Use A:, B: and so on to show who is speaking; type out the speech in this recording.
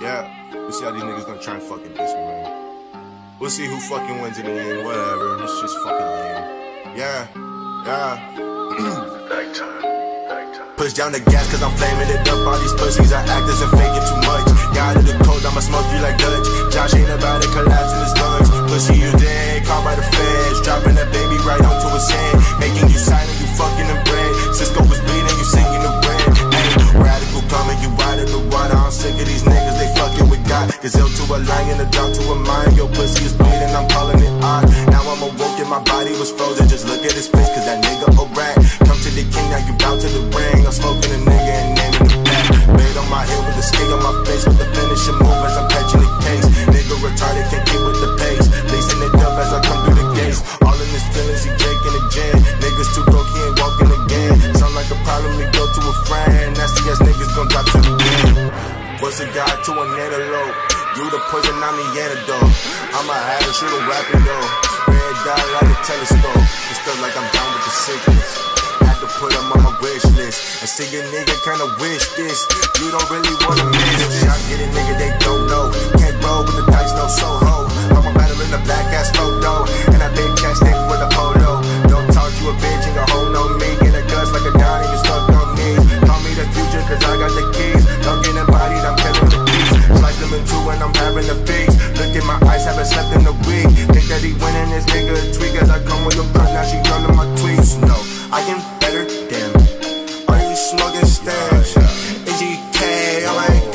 A: Yeah, we'll see how these niggas gonna try and fucking diss me, man. We'll see who fucking wins in the end, whatever. It's just fucking lame. Yeah, yeah.
B: Nighttime.
A: Push down the gas cause I'm flaming it up. All these pussies are actors and faking too much. Got out of the cold, I'ma smoke you like Dutch. Josh ain't about to collapse in his lungs. Pussy, you dead, caught by the feds. Dropping that baby right onto his hand. Gazelle to a lion, a dog to a mind. Your pussy is bleeding, I'm calling it odd. Now I'm awoke and my body was frozen. Just look at his face, cause that nigga a rat. Come to the king, now you bout to the ring. I'm smoking a nigga and naming the back. Bait on my head with the skate on my face with the finishing move as I'm catching the case. Nigga retarded, can't keep with the pace. Lacing it up as I come through the gates. All in his feelings, he in the jam. Niggas too broke, he ain't walking again. Sound like a problem, we go to a friend. Nasty ass niggas gon' drop to the end. What's a guy to an antelope? You the poison, I'm the antidote. Have a shooter rapping though. Red dot like a telescope. It's still like I'm down with the sickness. Had to put him on my wish list. And see a nigga kinda wish this. You don't really wanna miss it. Y'all get it, nigga, they don't know. in the face Look at my eyes, haven't slept in a week. Think that he winning this nigga a tweak as I come with a guns, now she running my tweets. No, I can better, damn. Are you smoking stash? EGK, I like.